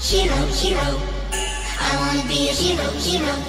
hero, hero. I wanna be a hero, hero.